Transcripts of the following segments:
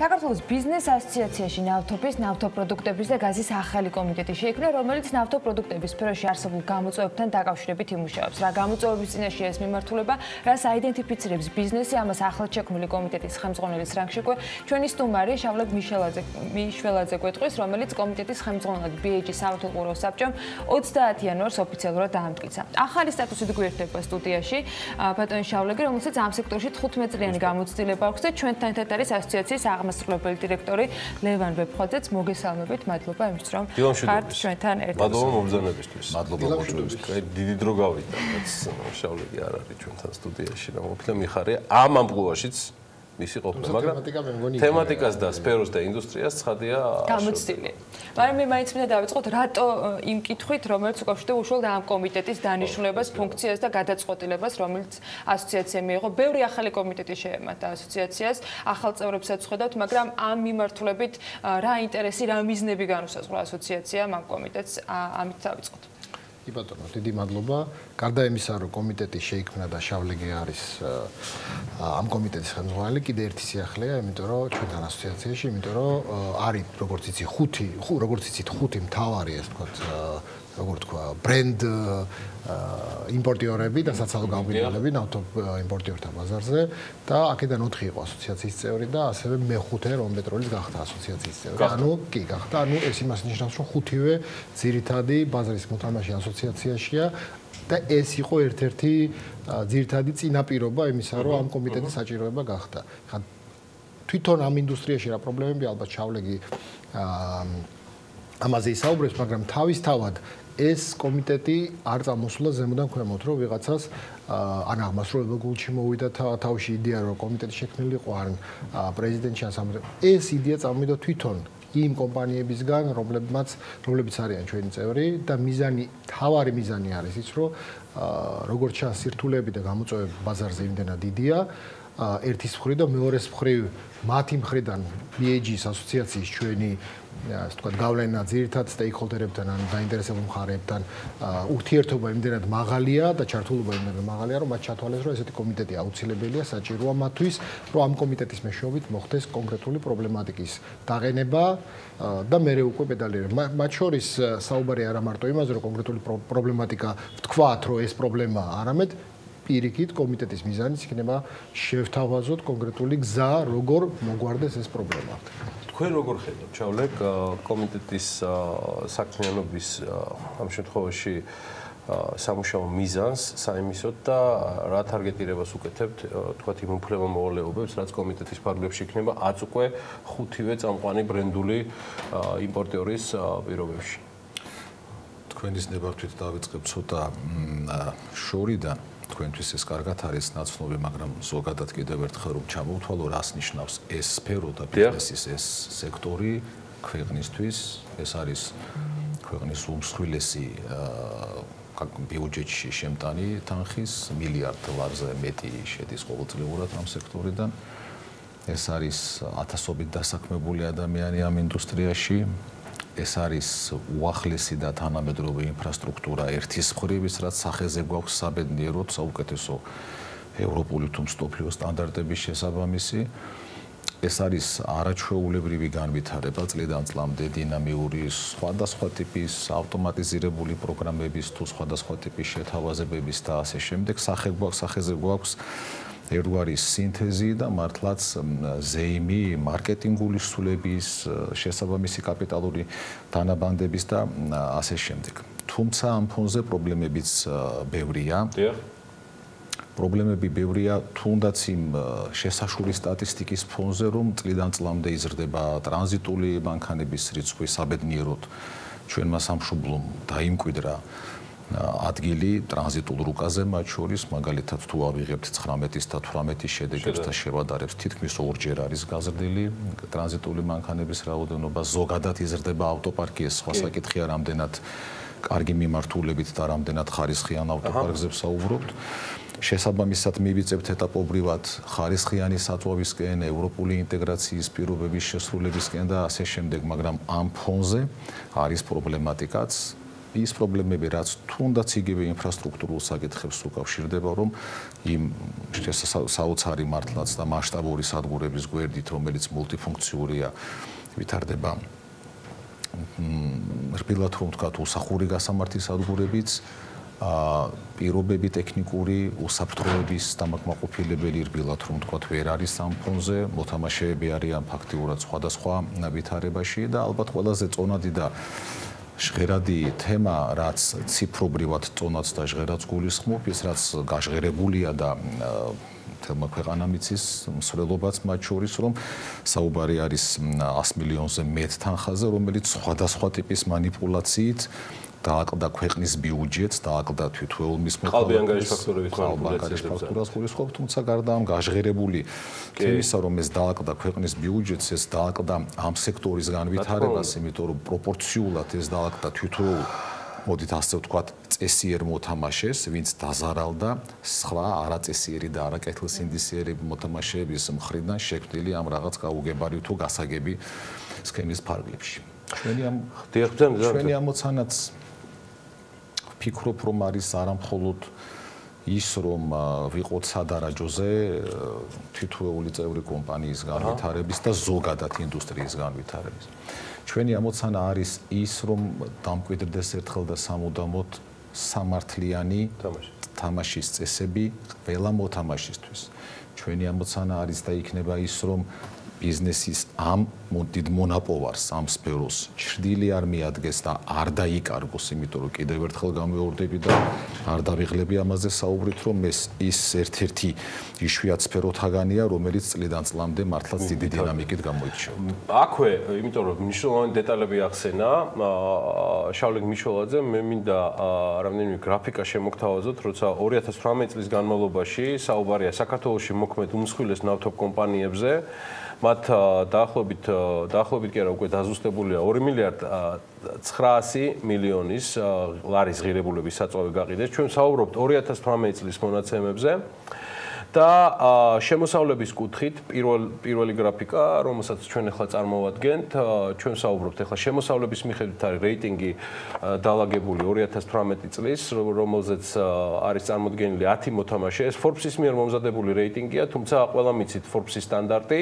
საქართველოს ბიზნეს ასოციაციაში ნავთობის, ნავთობპროდუქტების და გაზის ახალი კომიტეტი შეიქმნა, რომელიც ნავთობპროდუქტების სფეროში არსებულ გამოწვევებთან დაკავშირებით იმუშავებს. რა გამოწვევების წინაშე ეს მიმართულება, რას აიდენტიფიცირებს ბიზნესი, ამას ახლად შექმნილი კომიტეტის ხელმძღვანელის რანგშეკვე, ჩვენი სტუმარი შავლებ მიშელაძე მიშველაძე გვეტყვის, რომელიც კომიტეტის ხელმძღვანელად BAG სამართლყურო საბჭომ 30 იანვარს ოფიციალურად დაამტკიცა. ახალი სტატუსით გვერდება სტუდიაში ბატონ შავლეგი, რომელსაც ამ სექტორში 15 წლიანი გამოცდილება აქვს და ჩვენთან ერთად არის ასოციაციის აღმასრულებელი დირექტორი ლევან ვეფხვაძეც მოგესალმებით მადლობა იმისთვის რომ ხართ ჩვენთან ერთად მადლობა მომბზანებისთვის მადლობა მოწვევისთვის დიდი დრო გავიდა. რაც შავლები არ არის ჩვენთან სტუდიაში და მოფიქრე მიხარია. ამ ამბულაშიც მისი ყოფნა, მაგრამ თემატიკას და სფეროს და ინდუსტრიას ცხადია გამოცდილი. მაგრამ მე მაინც მინდა დავიწყოთ რატო იმ კითხვით, რომელიც უკავშირდება უშუალოდ ამ კომიტეტის დანიშნულებას, ფუნქციას და გადაწყვეტილებას, რომელიც ასოციაციამ მიიღო. ბევრი ახალი კომიტეტი შეემატა ასოციაციას, ახალ წევრებსაც ხედავთ, მაგრამ ამ მიმართულებით რა ინტერესი, რა მიზნები განუსაზღვრა ასოციაციამ ამ კომიტეტს ამით დავიწყოთ. კი ბატონო, დიდი მადლობა. გარდა იმისა, რომ კომიტეტი შეიქმნა და შავლეგი არის ამ კომიტეტის ხელმძღვანელი, კიდე ერთი სიახლეა, იმიტომ რომ ჩვენთან ასოციაციაში, იმიტომ რომ არის როგორც იცი ხუთი, როგორც იცით ხუთი მთავარი, ასე ვთქვათ, როგორ თქვა, ბრენდ იმპორტიორები და საცალო გამგებლები ნავთობ იმპორტიორთა ბაზარზე და აქედან 4 იყო ასოციაციის წევრი და ასევე მეხუთე რომპეტროლის გახდა ასოციაციის წევრი. ანუ კი გახდა, ანუ ეს იმას ნიშნავს, რომ ხუთივე ძირითადი ბაზრის მოთამაშე ასოციაციაშია და ეს იყო ერთ-ერთი ძირითადი წინაპირობა იმისა, რომ ამ კომიტეტის საჭიროება გახდა. ხა თვითონ ამ ინდუსტრიაში რა პრობლემები ალბათ ჩავლეგი აა ამაზე ისაუბრებს, მაგრამ თავისთავად ეს კომიტეტი არ წამოსულა ზემოდან ქვემოთ, რომ ვიღაცას ან აღმასრულებელ გულში მოვიდა თავში იდეა, რომ კომიტეტი შექმნილიყო ან პრეზიდენტი ასამბლეა. ეს იდეა წამოვიდა თვითონ იმ კომპანიებისგან, რომლებმაც რომლებიც არიან ჩვენი წევრი და მიზანი, თავარი მიზანი არის ის, რომ როგორც ჩანს, სირთულეები და გამოწვევები ბაზარზე იმდენად დიდია, ერთის მხრივ და მეორეს მხრივ მათი მხრიდან BAG-ის ასოციაციის ჩვენი ასე ვთქვათ, გავლენა ძირითად სტეიქჰოლდერებთან ან დაინტერესებულ მხარეებთან ურთიერთობა იმდენად მაღალია და ჩართულობა იმდენად მაღალია, რომ მათ ჩათვალეს, რომ ესეთი კომიტეტი აუცილებელია, საჭიროა მათთვის, რომ ამ კომიტეტის მეშვეობით მოხდეს კონკრეტული პრობლემატიკის დაყენება და მეორე უკვე პედალირება. მათ შორის საუბარი არა მარტო იმაზე, რომ კონკრეტული პრობლემატიკა ვთქვათ, რომ ეს პრობლემა არამედ პირიქით კომიტეტის მიზანიც იქნება შევთავაზოთ კონკრეტული გზა, როგორ მოგვარდეს ეს პრობლემა. თქვენ როგორ ხედავთ? ჩავლეკ კომიტეტის საქმიანობის ამ შემთხვევაში სამუშაო მიზანს საიმისოდ და რა თარგეტირებას უკეთებთ? თქვათ იმ უფლება მოვალეობებს რაც კომიტეტის ფარგლებში იქნება აწ უკვე ხუთივე წამყვანი ბრენდული იმპორტიორის პირობებში. თქვენის ნებართვით დავიწყებ ცოტა შორიდან თქვენთვის ეს კარგად არის ნაცნობი, მაგრამ ზოგადად კიდევ ერთხელ რომ ჩამოვთვალო, რას ნიშნავს ეს სფერო და ბიზნესის ეს სექტორი ქვეყნისთვის, ეს არის ქვეყნის უმსხვილესი ბიუჯეტში შემტანი თანხის მილიარდ დოლარზე მეტი შედის ყოველწლიურად ამ სექტორიდან. ეს არის ათასობით დასაქმებული ადამიანი ამ ინდუსტრიაში, ეს არის უახლესი და თანამედროვე ინფრასტრუქტურა ერთის მხრივ რაც სახეზე გვაქვს საბედნიეროდ საუკეთესო ევროპული თუ მსოფლიო სტანდარტების შესაბამისი. ეს არის არაჩვეულებრივი განვითარება წლიდან წლამდე დინამიური სხვადასხვა ტიპის ავტომატიზირებული პროგრამების თუ სხვადასხვა ტიპის შეთავაზებების და ასე შემდეგ. სახე გვაქვს სახეზე გვაქვს ერთგვარი სინთეზი და მართლაც ზეიმი მარკეტინგული სულების შესაბამისი კაპიტალური დანაბანდების და ასე შემდეგ. თუმცა ამ ფონზე პრობლემებიც ბევრია. პრობლემები ბევრია თუნდაც იმ შესაშური სტატისტიკის ფონზე, რომ წლიდან წლამდე იზრდება ტრანზიტული ბანკანების რიცხვი საბედნიეროდ ჩვენმა სამშობლომ დაიმკვიდრა ადგილი ტრანზიტულ რუკაზე მათ შორის მაგალითად თუ ავიღებთ 19-ის და 18-ის შედეგებს და შევადარებთ თითქმის ორჯერ არის გაზრდილი ტრანზიტული მანქანების რაოდენობა ზოგადად იზრდება ავტოპარკი ეს სხვა საკითხია რამდენად კარგი მიმართულებით და რამდენად ხარისხიან ავტოპარკზე ვსაუბრობთ შესაბამისად მივიწევთ ეტაპობრივად ხარისხიანი საწვავისკენ, ევროპული ინტეგრაციის პირობების შესრულებისკენ და ასე შემდეგ, მაგრამ ამ ფონზე არის პრობლემატიკაც ის პრობლემები, რაც თუნდაც იგივე ინფრასტრუქტურულ საკითხებს უკავშირდება, რომ იმ საოცარი მართლაც და მასშტაბური სადგურების გვერდით, რომელიც მულტიფუნქციურია, ვითარდება. რბილად რომ ვთქვა, უსახური გასამართის სადგურებიც ა პირობები ტექნიკური უსაფრთხოების დამაკმაყოფილებელი რბილად რომ თქვა ვერ არის ამ ფონზე მოთამაშეები არიან ფაქტიურად სხვადასხვა ვითარებაში და ალბათ ყველაზე წონადი და ჟღერადი თემა, რაც ციფრობრივად წონაც და ჟღერადს გულისხმობ, ის რაც გაჟღერებულია და თელმა ქვეყანამ იცის მსვლელობაც მათ შორის რომ საუბარი არის 100 მილიონზე მეტ თანხაზე, რომელიც სხვადასხვა ტიპის манипуляციით დააკლდა ქვეყნის ბიუჯეტს, დააკლდა თვითველმის მოხალხეების ფაქტორების ფაქტორას გულისხმობ, თუმცა გარდა ამ გაჟღერებული თემისა, რომ ეს დააკლდა ქვეყნის ბიუჯეტს, ეს დააკლდა ამ სექტორის განვითარებას, იმიტომ რომ პროპორციულად ეს დააკლდა თვითველ მოდით ასე ვთქვათ, წესიერ მოთამაშეს, ვინც დაზარალდა სხვა არაწესიერი და არაკეთილსინდისიერი მოთამაშეების მხრიდან შექმნილი ამ რაღაც გაუგებარი თუ გასაგები სქემის ფარგლებში. ჩვენი ამ ჩვენი ამოცანაც ვფიქრობ, რომ არის არამხოლოდ ის, რომ ვიყოთ სადარაჯოზე თითოეული წევრი კომპანიის განვითარების და ზოგადად ინდუსტრიის განვითარების. ჩვენი ამოცანა არის ის, რომ დამკვიდრდეს ერთხელ და სამუდამოდ სამართლიანი თამაშის წესები ყველა მოთამაშისთვის. ჩვენი ამოცანა არის და იქნება ის, რომ ბიზნესის ამ დიდ მონაპოვარს ამ სფეროს ჭრდილი არ მიადგეს და არ დაიკარგოს, იმიტომ რომ კიდევ ერთხელ გამეორდები და არ დავიღლები ამაზე საუბრით, რომ ეს ის ერთ-ერთი იშვიათ სფეროთაგანია, რომელიც წლიდან წლამდე მართლაც დიდი დინამიკით გამოირჩევა. აქვე, იმიტომ რომ მნიშვნელოვანი დეტალები ახსენა, შავლენ მიშოლაძე, მე მინდა რამდენიმე გრაფიკა შემოგთავაზოთ, როცა 2018 წლის განმავლობაში საუბარია საქართველოსში მოქმედ უმსხვილეს ნავთობ კომპანიებზე. მათ დაახლოებით დაახლოებით კი არა უკვე დაზუსტებულია 2 მილიარდ 900 მილიონის ლარის ღირებულების საწვავი გაყიდეს. ჩვენ საუბრობთ 2018 წლის მონაცემებზე. და შემოსავლების კუთხით პირველ პირველი გრაფიკა, რომელსაც ჩვენ ახლა წარმოვადგენთ, ჩვენ საუბრობთ ახლა შემოსავლების მიხედვით არის რეიტინგი დაალაგებული 2018 წლის, რომელზეც არის წარმოდგენილი 10 მოთამაშე. ეს Forbes-ის მიერ მომზადებული რეიტინგია, თუმცა ყველა მიცით Forbes-ის სტანდარტი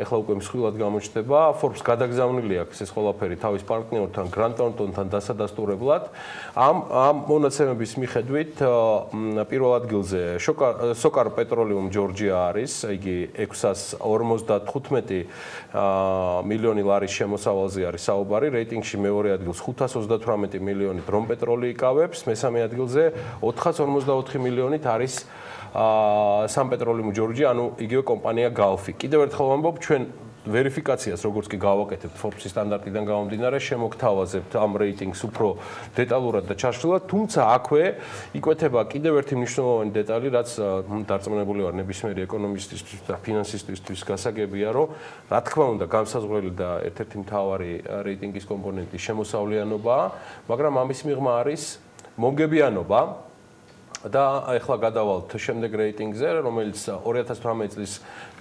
ეხლა უკვე მსხვილად გამოჩნდება. Forbes გადაგზავნილი აქვს ეს ყველაფერი თავის პარტნიორთან Grant Thornton-თან დასადასტურებლად. ამ ამ მონაცემების მიხედვით პირველ ადგილზე Sokar Petroleum Georgia არის, იგი 655 მილიონი ლარის შემოსავალზე არის საუბარი, რეიტინგში მეორე ადგილს 538 მილიონი დრომ პეტროლი იკავებს, მესამე ადგილზე 454 მილიონით არის აა სამპეტროლიუმ ჯორჯი, ანუ იგივე კომპანია Galfi. კიდევ ერთხელ ვამბობ, ჩვენ ვერიფიკაციას როგორც კი გავაკეთებთ Forbes-ის სტანდარტიდან გამომდინარე, შემოგთავაზებთ ამ რეიტინგს უფრო დეტალურად და ჩაშლილად, თუმცა აქვე იკვეთება კიდევ ერთი მნიშვნელოვანი დეტალი, რაც დარწმუნებული ვარ ნებისმიერი ეკონომისტისთვის და ფინანსისტისთვის გასაგებია, რომ რა თქმა უნდა, განსაზღვრელი და ერთ-ერთი მთავარი რეიტინგის კომპონენტი შემოსავლიანობაა, მაგრამ ამის მიღმა არის მომგებიანობა და ახლა გადავალთ შემდეგ რეიტინგზე, რომელიც 2018 წლის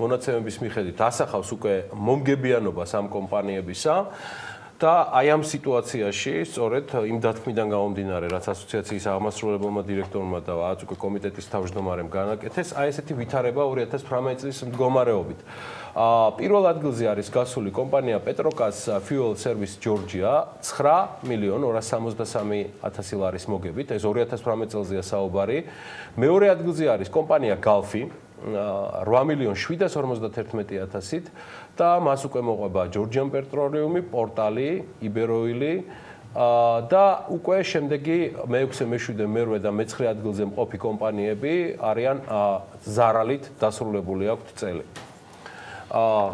მონაცემების მიხედვით ასახავს უკვე მომგებიანობას ამ კომპანიებისა. და აი ამ სიტუაციაში სწორედ იმ დათქმიდან გამომდინარე, რაც ასოციაციის აღმასრულებელმა დირექტორმა და აწ უკვე კომიტეტის თავმჯდომარემ განაკეთეს, აი ესეთი ვითარება 2018 წლის მდგომარეობით. ა პირველ ადგილზე არის გასული კომპანია Petrocas Fuel Service Georgia 9 მილიონ 263 ლარის მოგებით, ეს 2018 წელზეა საუბარი. მეორე ადგილზე არის კომპანია Galfi 8 მილიონ 751.000-ით და მას უკვე მოყვება Georgian Petroleum, პორტალი, Iberoil და უკვე შემდეგი მე-6, მე-7, მე-8 და მე-9 ადგილზე მყოფი კომპანიები არიან ზარალით დასრულებული აქვთ წელი. აა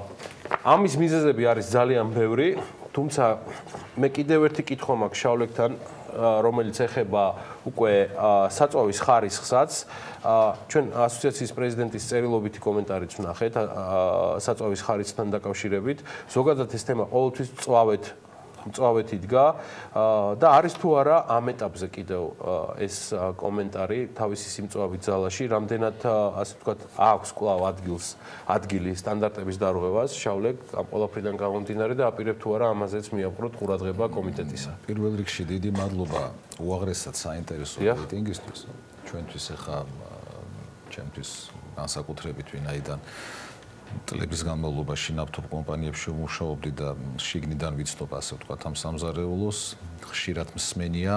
ამის მიზეზები არის ძალიან ბევრი, თუმცა მე კიდევ ერთი კითხვა მაქვს შავლეკთან, რომელიც ეხება უკვე საწვავის ხარისხსაც. ჩვენ ასოციაციის პრეზიდენტის წერილობითი კომენტარიც ვნახეთ საწვავის ხარისხთან დაკავშირებით. ზოგადად ეს თემა ყოველთვის წვავეთ მწვავეთ იდგა და არის თუ არა ამ ეტაპზე კიდევ ეს კომენტარი თავისი სიმწვავით ძალაში, რამდენად ასე ვთქვათ, აქვს კლავ ადგილს ადგილი სტანდარტების დარღვევას, შავლე ამ ყველაფრიდან გამომდინარე და აპირებ თუ არა ამაზეც მიაყროთ ყურადღება კომიტეტისა. პირველ რიგში დიდი მადლობა უაღრესად საინტერესო რეიტინგისთვის. ჩვენთვის ახლა ჩემთვის განსაკუთრებით ვინაიდან წლების განმავლობაში ნავთობ კომპანიებში ვმუშაობდი და შიგნიდან ვიცნობ ასე ვთქვათ ამ სამზარეულოს ხშირად მსმენია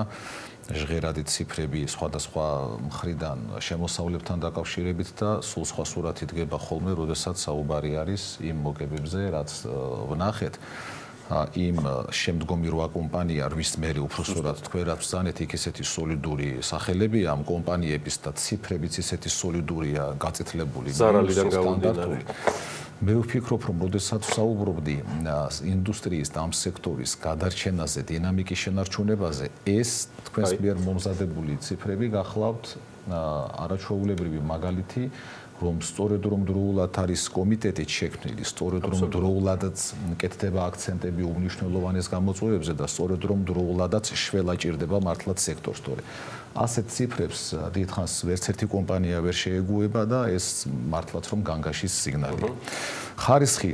ჟღერადი ციფრები სხვადასხვა მხრიდან შემოსავლებთან დაკავშირებით და სულ სხვა სურათი დგება ხოლმე, როდესაც საუბარი არის იმ მოგებებზე, რაც ვნახეთ. იმ შემდგომი რვა კომპანია რის მერე უფრო სწორად თქვენ რაც ბრძანეთ იქ ესეთი სოლიდური სახელები ამ კომპანიების და ციფრებიც ესეთი სოლიდურია გაწითლებული ზარალიდან გამომდინარე მე ვფიქრობ რომ შესაძაც საუბრობდი ინდუსტრიის და ამ სექტორის გადარჩენაზე დინამიკის შენარჩუნებაზე ეს თქვენს მიერ მომზადებული ციფრები გახლავთ არაჩვეულებრივი მაგალითი რომ სწორედ რომ დროულად არის კომიტეტი შექმნილი, სწორედ რომ დროულადაც კეთდება აქცენტები უნიშნელოვანეს გამოწვევებზე და სწორედ რომ დროულადაც შველა ჭირდება მართლაც სექტორს თორე. ასეთ ციფრებს დიდხანს ვერც ერთი კომპანია ვერ შეეგუება და ეს მართლაც რომ განგაშის სიგნალია. ხარისხი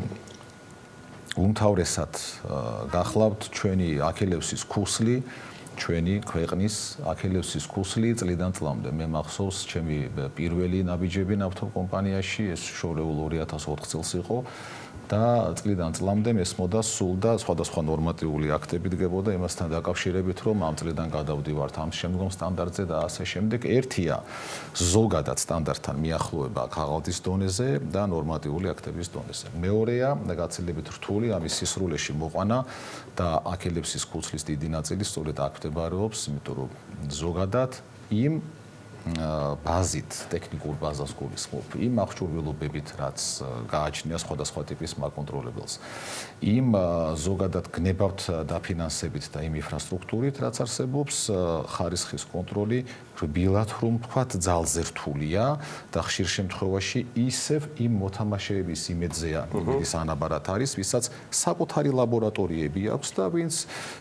უმთავრესად გახლავთ ჩვენი აკელევსის ქუსლი ჩვენი ქვეყნის აქელევსის ქუსლი წლიდან წლამდე. მე მახსოვს ჩემი პირველი ნაბიჯები ნავთობ კომპანიაში ეს შორეულ 2004 წელს იყო და წლიდან წლამდე მესმოდა სულ და სხვადასხვა ნორმატიული აქტები დგებოდა იმასთან დაკავშირებით, რომ ამ წლიდან გადავდივართ ამ შემდგომ სტანდარტზე და ასე შემდეგ. ერთია ზოგადად სტანდარტთან მიახლოება ქაღალდის დონეზე და ნორმატიული აქტების დონეზე. მეორეა გაცილებით რთული ამის სისრულეში მოყვანა და აკელებს ის ქუცლის დიდი ნაწილი სწორედ აქ მდებარეობს, იმიტომ რომ ზოგადად იმ ბაზით, ტექნიკურ ბაზას გულისხმობ, იმ აღჭურვილობებით, რაც გააჩნია სხვადასხვა ტიპის მაკონტროლებელს. იმ ზოგადად გნებავთ დაფინანსებით და იმ ინფრასტრუქტურით, რაც არსებობს, ხარისხის კონტროლი რბილად რომ ვთქვათ, ძალზე რთულია და ხშირ შემთხვევაში ისევ იმ მოთამაშეების იმედზეა, იმედის ანაბარად არის, ვისაც საკუთარი ლაბორატორიები აქვს და ვინც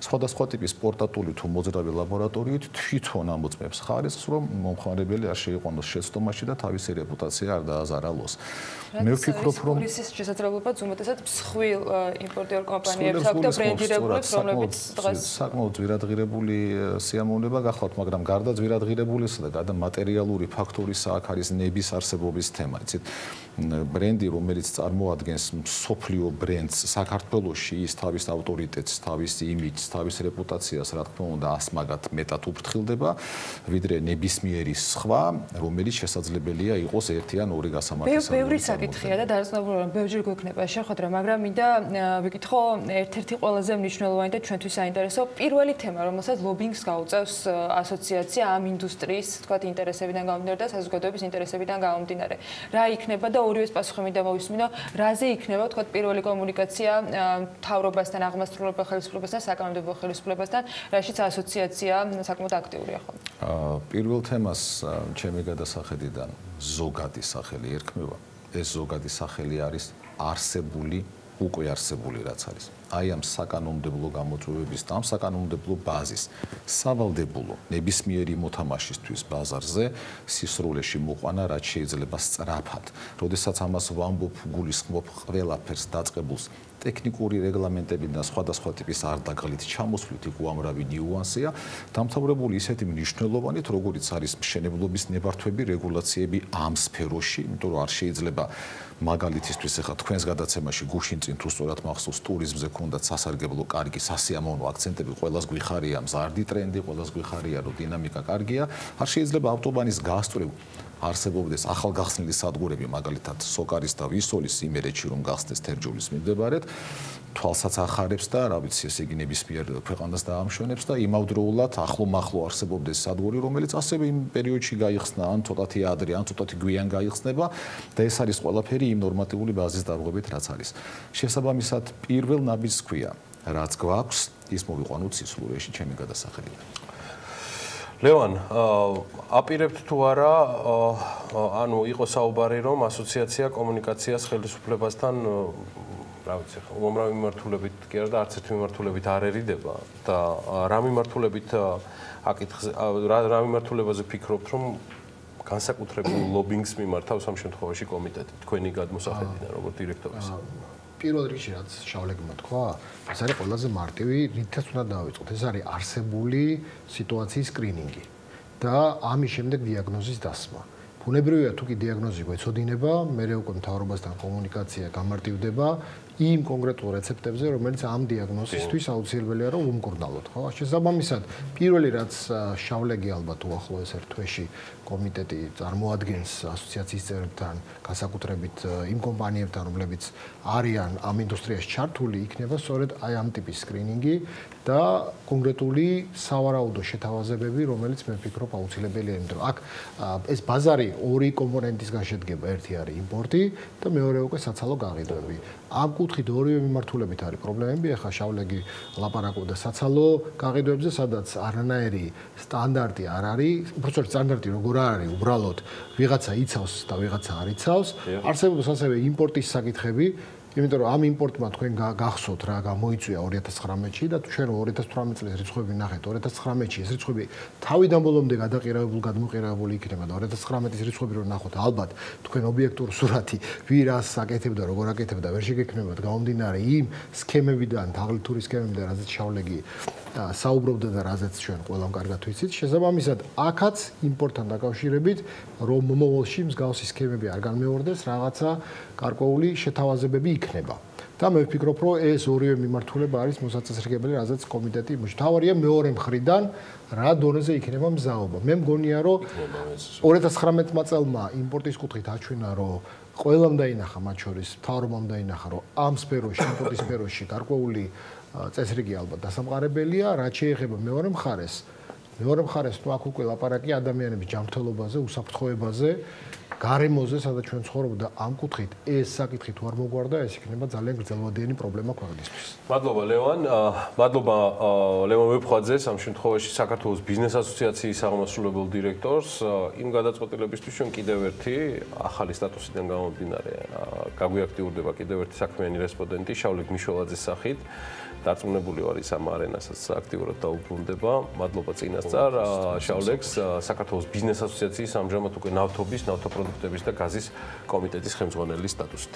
სხვადასხვა ტიპის პორტატული თუ მოძრავი ლაბორატორიით თვითონ ამოწმებს ხარისხს, რომ მომხმარებელი არ შეიყვანოს შეცდომაში და თავისი რეპუტაცია არ დააზარალოს. მე ვფიქრობ, რომ ის შესაძლებლობაც უმეტესად მსხვილ იმპორტიორ კომპანიებს აქვს და ბრენდირებულებს, რომლებიც დღეს საკმაოდ ძვირადღირებული სიამოვნება გახლავთ, მაგრამ გარდა ძვირადღირებული არსებულისა და მატერიალური ფაქტორისა აქ არის ნების არსებობის თემა, იცით? ბრენდი, რომელიც წარმოადგენს სოფლიო ბრენდს საქართველოში, ის თავის ავტორიტეტს, თავის იმიჯს, თავის რეპუტაციას, რა თქმა უნდა, ასმაგად მეტად უფრთხილდება, ვიდრე ნებისმიერი სხვა, რომელიც შესაძლებელია იყოს ერთი ან ორი გასამართი. ბევრი საკითხია და დარწმუნებული ვარ, ბევრი გვექნება შეხვედრა, მაგრამ მინდა ვიკითხო ერთ-ერთი ყველაზე მნიშვნელოვანი და ჩვენთვის საინტერესო პირველი თემა, რომელსაც ლობინგს გაუწევს ასოციაცია ამ ინდუსტრიის, თქვათ, ინტერესებიდან გამომდინარე და საზოგადოების ინტერესებიდან გამომდინარე. რა იქნება და ორივეს პასუხი მინდა მოვისმინო, რაზე იქნება თქვა პირველი კომუნიკაცია თავრობასთან, აღმასრულებელ ხელისუფლებასთან, საკანონმდებლო ხელისუფლებასთან, რაშიც ასოციაცია საკმაოდ აქტიურია ხოლმე. პირველ თემას ჩემი გადასახედიდან ზოგადი სახელი ერქმევა. ეს ზოგადი სახელი არის არსებული, უკვე არსებული რაც არის. აი ამ საკანონმდებლო გამოწვევების და ამ საკანონმდებლო ბაზის სავალდებულო ნებისმიერი მოთამაშისთვის ბაზარზე სისრულეში მოყვანა რაც შეიძლება სწრაფად. როდესაც ამას ვამბობ, გულისხმობ ყველაფერს დაწყებულს ტექნიკური რეგლამენტები და სხვადასხვა ტიპის არდაგლით ჩამოსვლით უამრავი ნიუანსია, დამთავრებული ისეთი მნიშვნელოვანით, როგორიც არის მშენებლობის ნებართვები, რეგულაციები ამ სფეროში, იმიტომ რომ არ შეიძლება მაგალითისთვის ახლა თქვენს გადაცემაში გუშინ წინ თუ სწორად მახსოვს ტურიზმზე ქონდათ სასარგებლო კარგი სასიამოვნო აქცენტები ყველას გვიხარია მზარდი ტრენდი ყველას გვიხარია რომ დინამიკა კარგია. არ შეიძლება ავტობანის გასწრებ არსებობდეს ახალგახსნილი სადგურები მაგალითად სოკარის და ვისოლის იმერეთში რომ გახსნეს თერჯოლის მიმდებარედ თვალსაც ახარებს და რა ვიცი ესე იგი ნებისმიერ ქვეყანას დაამშვენებს და იმავდროულად ახლო-მახლო არსებობდეს სადგური რომელიც ასევე იმ პერიოდში გაიხსნა ან ცოტათი ადრე ან ცოტათი გვიან გაიხსნება და ეს არის ყველაფერი იმ ნორმატიული ბაზის დარღვევით რაც არის. შესაბამისად პირველ ნაბიჯს ქვია რაც გვაქვს ის მოვიყვანოთ სისხლურეში ჩემი გადასახედიდან ლევან, აპირებთ თუ არა, ანუ იყო საუბარი, რომ ასოციაცია კომუნიკაციას ხელისუფლებასთან რა ვიცი, უამრავი მიმართულებით კი არა და არც ერთი მიმართულებით არ ერიდება და რა მიმართულებით აკითხზე რა მიმართულებაზე ფიქრობთ, რომ განსაკუთრებულ ლობინგს მიმართავს ამ შემთხვევაში კომიტეტი თქვენი გადმოსახედიდან როგორც დირექტორის. პირველ რიგში რაც შავლეგმა თქვა, ეს არის ყველაზე მარტივი, რითაც უნდა დავიწყოთ. ეს არის არსებული სიტუაციის სკრინინგი და ამის შემდეგ დიაგნოზის დასმა. ბუნებრივია თუ კი დიაგნოზი გვეცოდინება, მე უკვე მთავრობასთან კომუნიკაცია გამარტივდება იმ კონკრეტულ რეცეპტებზე, რომელიც ამ დიაგნოზისთვის აუცილებელია რომ უმკურნალოთ, ხო? შესაბამისად, პირველი რაც შავლეგი ალბათ უახლოეს ერთ თვეში კომიტეტი წარმოადგენს ასოციაციის წევრებთან, განსაკუთრებით იმ კომპანიებთან, რომლებიც არიან ამ ინდუსტრიაში ჩართული, იქნება სწორედ აი ამ ტიპის სკრინინგი და კონკრეტული სავარაუდო შეთავაზებები, რომელიც მე ვფიქრობ აუცილებელია, იმიტომ რომ აქ ეს ბაზარი ორი კომპონენტისგან შედგება, ერთი არის იმპორტი და მეორე უკვე საცალო გაყიდვები. ამ კუთხით ორივე მიმართულებით არის პრობლემები, ახლა შავლეგი ლაპარაკობდა საცალო გაყიდვებზე, სადაც არანაირი სტანდარტი არ არის, უბრალოდ სტანდარტი როგორ არის, უბრალოდ ვიღაცა იცავს და ვიღაცა არ იცავს. არსებობს ასევე იმპორტის საკითხები, იმიტომ რომ ამ იმპორტმა თქვენ გახსოვთ რა გამოიწვია 2019-ში და ჩვენ 2018 წლის რიცხვები ნახეთ 2019-ში ეს რიცხვები თავიდან ბოლომდე გადაყირებული გადმოყირებული იქნება და 2019-ის რიცხვები რო ნახოთ ალბათ თქვენ ობიექტურ სურათი ვირას აკეთებდა როგორ აკეთებდა ვერ შეგექნებათ გამომდინარე იმ სქემებიდან თაღლითური სქემებიდან რაზეც შავლეგი საუბრობდა და რაზეც ჩვენ ყველამ კარგად ვიცით შესაბამისად აქაც იმპორტთან დაკავშირებით რომ მომავალში მსგავსი სქემები არ განმეორდეს რაღაცა გარკვეული შეთავაზებები იქნება. და მე ვფიქრობ, რომ ეს ორივე მიმართულება არის მოსაწესრიგებელი, რაზეც კომიტეტი მუშთავარია მეორე მხრიდან რა დონეზე იქნება მზაობა. მე მგონია, რომ 2019 წელმა იმპორტის კუთხით აჩვენა, რომ ყველამ დაინახა მათ შორის, თავრობამ დაინახა, რომ ამ სფეროში, იმპორტის სფეროში გარკვეული წესრიგი ალბათ დასამყარებელია, რაც შეეხება მეორე მხარეს. მეორე მხარეს თუ აქ უკვე ლაპარაკი ადამიანების ჯანმრთელობაზე, უსაფრთხოებაზე, გარემოზე, სადაც ჩვენ ცხოვრობ და ამ კუთხით ეს საკითხი თუ არ მოგვარდა, ეს იქნება ძალიან გრძელვადიანი პრობლემა ქვეყნისთვის. მადლობა ლევან, მადლობა ლევან ვეფხვაძეს, ამ შემთხვევაში საქართველოს ბიზნეს ასოციაციის აღმასრულებელ დირექტორს, იმ გადაწყვეტილებისთვის ჩვენ კიდევ ერთი ახალი სტატუსიდან გამომდინარე, გაგვიაქტიურდება კიდევ ერთი საქმიანი რესპონდენტი შავლე მიშველაძის სახით. დარწმუნებული ვარ ის ამ არენასაც აქტიურად დაუბრუნდება. მადლობა წინასწარ შავლექს საქართველოს ბიზნეს ასოციაციის ამჟამად უკვე ნავთობის, ნავთობ პროდუქტების და გაზის კომიტეტის ხელმძღვანელის სტატუსით.